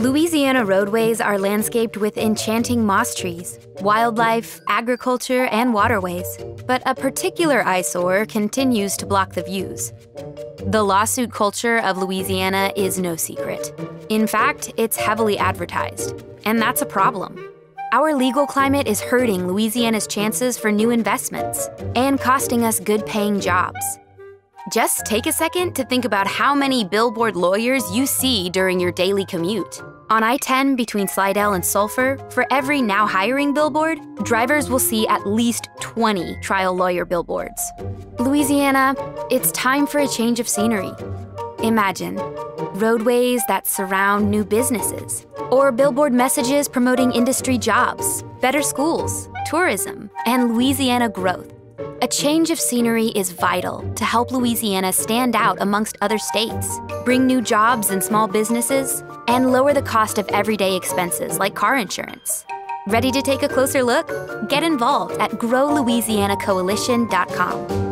Louisiana roadways are landscaped with enchanting moss trees, wildlife, agriculture, and waterways. But a particular eyesore continues to block the views. The lawsuit culture of Louisiana is no secret. In fact, it's heavily advertised, and that's a problem. Our legal climate is hurting Louisiana's chances for new investments and costing us good paying jobs. Just take a second to think about how many billboard lawyers you see during your daily commute. On I 10 between Slidell and Sulphur, for every now hiring billboard, drivers will see at least 20 trial lawyer billboards. Louisiana, it's time for a change of scenery. Imagine roadways that surround new businesses, or billboard messages promoting industry jobs, better schools, tourism, and Louisiana growth. A change of scenery is vital to help Louisiana stand out amongst other states, bring new jobs and small businesses, and lower the cost of everyday expenses like car insurance. Ready to take a closer look? Get involved at growlouisianacoalition.com.